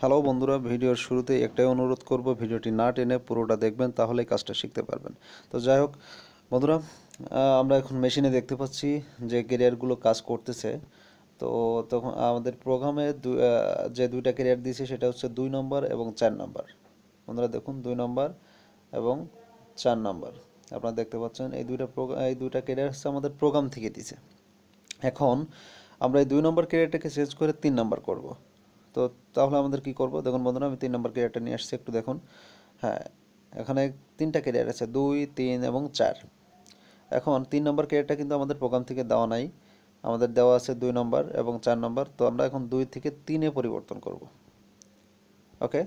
Hello বন্ধুরা, ভিডিওর শুরুতে একটাই অনুরোধ করব, ভিডিওটি না টেনে পুরোটা দেখবেন, তাহলেই কাজটা শিখতে পারবেন। তো যাই হোক, বন্ধুরা আমরা এখন মেশিনে দেখতে পাচ্ছি যে ক্যারিয়ারগুলো কাজ করতেছে। তো তখন আমাদের প্রোগ্রামে যে দুইটা ক্যারিয়ার দিয়েছে, সেটা হচ্ছে দুই নম্বর এবং চার নম্বর। বন্ধুরা দেখুন, দুই নম্বর এবং চার নম্বর। আপনারা দেখতে পাচ্ছেন, এই দুইটা এই দুইটা ক্যারিয়ার হচ্ছে আমাদের প্রোগ্রাম থেকে দিছে। এখন আমরা এই দুই নম্বর ক্যারিয়ারটাকে চেঞ্জ করে তিন নম্বর করব। তো তাহলে আমাদের কি করব? দেখুন বন্ধুরা, আমি তিন নম্বর ক্যারিয়ারটা নিয়ে আসছি, একটু দেখুন। হ্যাঁ এখানে তিনটা ক্যারিয়ার আছে, দুই, তিন এবং চার। এখন তিন নম্বর ক্যারিয়ারটা কিন্তু আমাদের প্রোগ্রাম থেকে দেওয়া নাই। আমাদের দেওয়া আছে দুই নম্বর এবং চার নম্বর, তো আমরা এখন দুই থেকে তিনে পরিবর্তন করব। ওকে?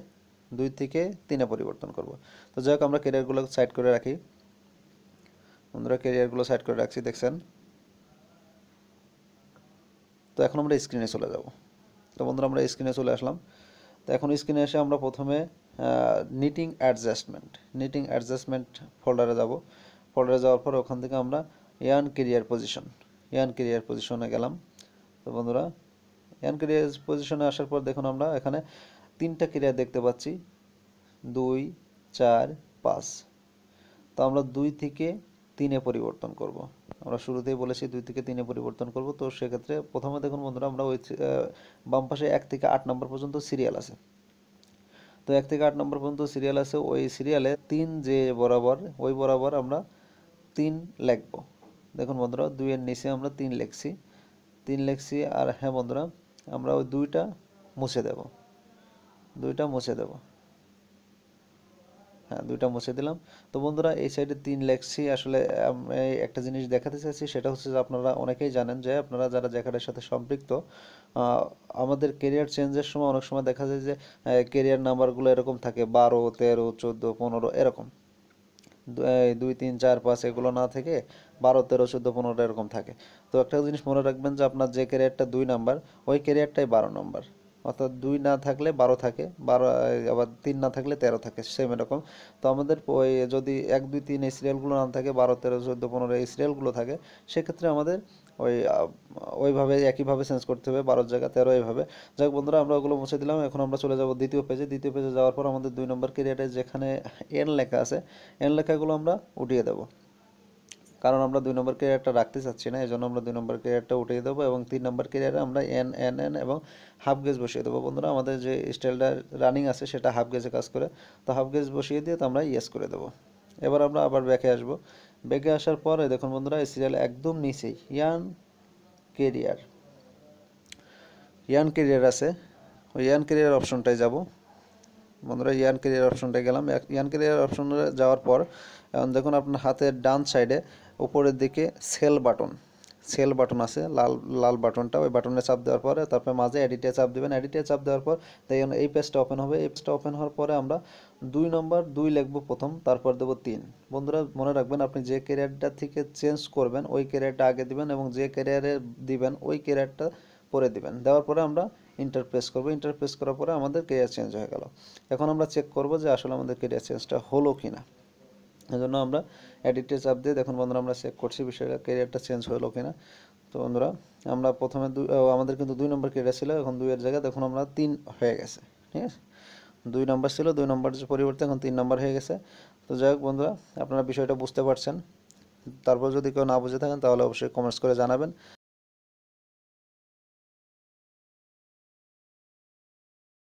দুই থেকে তিনে পরিবর্তন করব। তো যাই হোক, আমরা ক্যারিয়ারগুলো সাইড করে রাখি। বন্ধুরা ক্যারিয়ারগুলো সাইড করে রাখছি, দেখছেন? তো এখন আমরা স্ক্রিনে চলে যাব। তো বন্ধুরা, আমরা স্ক্রিনে চলে আসলাম। তো এখন স্ক্রিনে এসে আমরা প্রথমে নিটিং অ্যাডজাস্টমেন্ট নিটিং অ্যাডজাস্টমেন্ট ফোল্ডারে যাব। ফোল্ডারে যাওয়ার পর ওখান থেকে আমরা ইয়ান কেরিয়ার পজিশন ইয়ান কেরিয়ার পজিশনে গেলাম। তো বন্ধুরা ইয়ান কেরিয়ার পজিশনে আসার পর দেখুন আমরা এখানে তিনটা কেরিয়ার দেখতে পাচ্ছি। দুই, চার, পাঁচ। তো আমরা দুই থেকে তিনে পরিবর্তন করব। আমরা শুরুতেই বলেছি দুই থেকে তিনে পরিবর্তন করব। তো সেক্ষেত্রে প্রথমে দেখুন বন্ধুরা, আমরা ওই বাম পাশে এক থেকে আট নম্বর পর্যন্ত সিরিয়াল আছে। তো এক থেকে আট নম্বর পর্যন্ত সিরিয়াল আছে। ওই সিরিয়ালে তিন যে বরাবর, ওই বরাবর আমরা তিন লিখব। দেখুন বন্ধুরা, দুইয়ের নিচে আমরা তিন লিখছি। তিন লিখছি আর হ্যাঁ বন্ধুরা, আমরা ওই দুইটা মুছে দেব। দুইটা মুছে দেব। হ্যাঁ দুইটা মুছে দিলাম। তো বন্ধুরা এই সাইডে তিন লেখছি। আসলে আম, একটা জিনিস দেখাতে চাইছি সেটা হচ্ছে যে আপনারা অনেকেই জানেন যে আপনারা যারা জ্যাকেটের সাথে সম্পৃক্ত আমাদের কেরিয়ার চেঞ্জের সময় অনেক সময় দেখা যায় যে কেরিয়ার নাম্বারগুলো এরকম থাকে বারো তেরো চোদ্দ পনেরো এরকম। দুই তিন চার পাঁচ এগুলো না থেকে বারো তেরো চোদ্দ পনেরো এরকম থাকে। তো একটা জিনিস মনে রাখবেন যে আপনার যে ক্যারিয়ারটা দুই নাম্বার ওই ক্যারিয়ারটাই বারো নাম্বার অর্থাৎ দুই না থাকলে বারো থাকে, বারো, আবার তিন না থাকলে তেরো থাকে সেম এরকম। তো আমাদের ওই যদি এক, দুই, তিন এই সিরিয়ালগুলো না থাকে, বারো, তেরো, চোদ্দ, পনেরো এই সিরিয়ালগুলো থাকে, সেক্ষেত্রে আমাদের ওই ওইভাবে একইভাবে চেঞ্জ করতে হবে, বারোর জায়গা তেরো এইভাবে। যাই হোক বন্ধুরা, আমরা ওগুলো মুছে দিলাম, এখন আমরা চলে যাব দ্বিতীয় পেজে দ্বিতীয় পেজে যাওয়ার পর আমাদের দুই নম্বর ক্যারিয়ারে যেখানে এন লেখা আছে এন লেখাগুলো আমরা উঠিয়ে দেবো। কারণ আমরা দুই নম্বর ক্যারিয়ারটা রাখতে চাচ্ছি না এই জন্য আমরা দুই নম্বর ক্যারিয়ারটা উঠিয়ে দেবো এবং তিন নম্বর ক্যারিয়ারে আমরা এন এন এন এবং হাফ গেজ বসিয়ে দেবো। বন্ধুরা, আমাদের যে স্টাইলটা রানিং আছে সেটা হাফ গেজে কাজ করে, তো হাফ গেজ বসিয়ে দিয়ে তো আমরা ইয়েস করে দেবো। এবার আমরা আবার ব্যাকে আসব। ব্যাকে আসার পরে দেখুন বন্ধুরা, এই সিরিয়াল একদম নিচেই, ইয়ান কেরিয়ার ইয়ান কেরিয়ার আছে, ওই ইয়ান কেরিয়ার অপশনটায় যাব। বন্ধুরা, ইয়ান কেরিয়ার অপশনটায় গেলাম। ইয়ান কেরিয়ার অপশনে যাওয়ার পর, এখন দেখুন আপনার হাতের ডান সাইডে উপরের দিকে সেল বাটন সেল বাটন আছে, লাল লাল বাটনটা ওই বাটনে চাপ দেওয়ার পরে তারপরে মাঝে এডিটে চাপ দেবেন। এডিটে চাপ দেওয়ার পর, দেখুন এই পেজটা ওপেন হবে। এই পেজটা ওপেন হওয়ার পরে আমরা দুই নম্বর দুই লিখব প্রথম, তারপর দেবো তিন। বন্ধুরা, মনে রাখবেন আপনি যে ক্যারিয়ারটা থেকে চেঞ্জ করবেন, ওই ক্যারিয়ারটা আগে দিবেন এবং যে ক্যারিয়ারে দিবেন, ওই ক্যারিয়ারটা পরে দিবেন। দেওয়ার পরে আমরা ইন্টার প্রেস করব। ইন্টার প্রেস করার পরে আমাদের কেরিয়ার চেঞ্জ হয়ে গেল। এখন আমরা চেক করব যে আসলে আমাদের কেরিয়ার চেঞ্জটা হলো কি না এজন্য আমরা এডিটে চাপ দিয়ে দেখুন বন্ধুরা, আমরা চেক করছি বিষয়টা কেরিয়ারটা চেঞ্জ হলো কিনা। তো বন্ধুরা, আমরা প্রথমে আমাদের কিন্তু দুই নম্বর কেরিয়ার ছিল, এখন দুইয়ের জায়গায় দেখুন আমরা তিন হয়ে গেছে, ঠিক আছে? দুই নম্বর ছিল, দুই নম্বর পরিবর্তে এখন তিন নম্বর হয়ে গেছে। তো যাই হোক বন্ধুরা, আপনারা বিষয়টা বুঝতে পারছেন। তারপর যদি কেউ না বুঝে থাকেন, তাহলে অবশ্যই কমেন্টস করে জানাবেন।